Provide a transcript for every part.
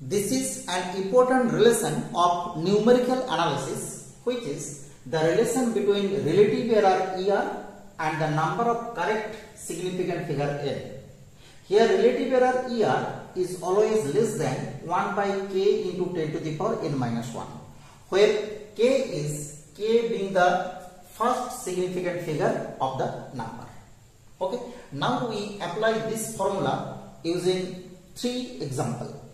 This is an important relation of numerical analysis which is the relation between relative error ER and the number of correct significant figure N. Here relative error ER is always less than 1 by k into 10 to the power n minus 1 where k is k being the first significant figure of the number. Okay. Now we apply this formula using three example.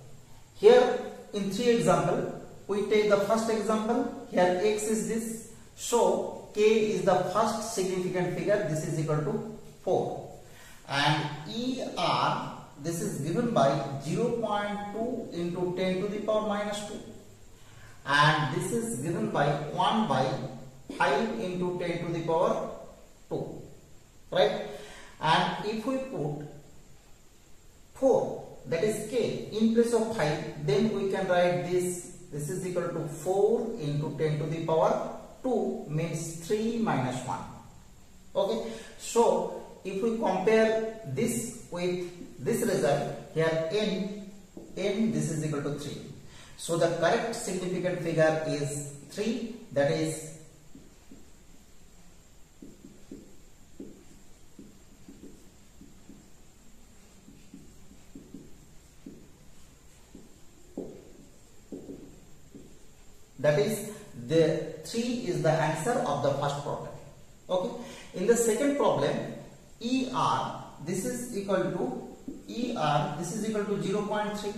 Here in three example we take the first example. Here x is this. So k is the first significant figure. This is equal to 4 and er this is given by 0.2 into 10 to the power minus 2 and this is given by 1 by 5 into 10 to the power 2 right? And if we put 4 that is k. In place of 5 then we can write this. This is equal to 4 into 10 to the power 2 means 3 minus 1 okay? So if we compare this with this result here n n this is equal to 3 so the correct significant figure is 3 that is that is the 3 is the answer of the first problem. Okay? In the second problem er this is equal to er this is equal to 0.3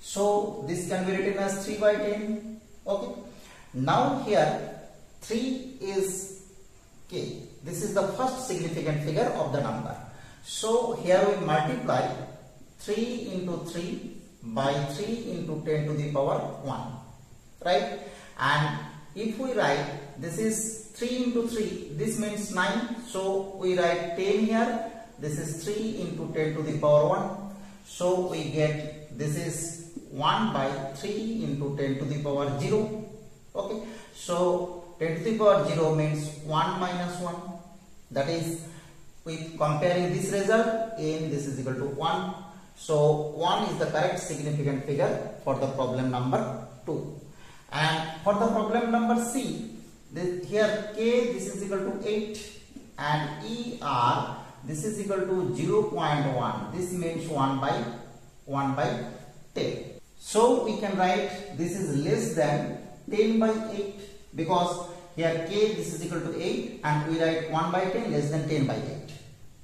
so this can be written as 3 by 10 okay? Now here 3 is k this is the first significant figure of the number. So here we multiply 3 into 3 by 3 into 10 to the power 1 right? And if we write this is 3 into 3 this means 9 so we write 10 here this is 3 into 10 to the power 1 so we get this is 1 by 3 into 10 to the power 0 okay? So 10 to the power 0 means 1 minus 1 that is with comparing this result n this is equal to 1 so 1 is the correct significant figure for the problem number 2 and for the problem number C this, here k this is equal to 8 and er this is equal to 0.1 this means 1 by 1 by 10 so we can write this is less than 10 by 8 because here k this is equal to 8 and we write 1 by 10 less than 10 by 8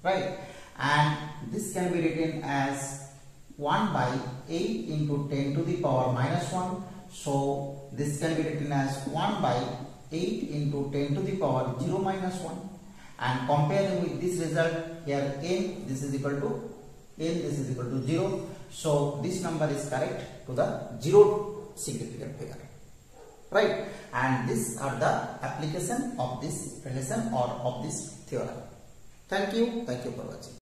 right? And this can be written as 1 by 8 into 10 to the power minus 1 so this can be written as 1 by 8 into 10 to the power 0 minus 1 and comparing with this result here n this is equal to n this is equal to 0 so this number is correct to the 0 significant figure. Right? And these are the application of this relation or of this theorem. Thank you. Thank you for watching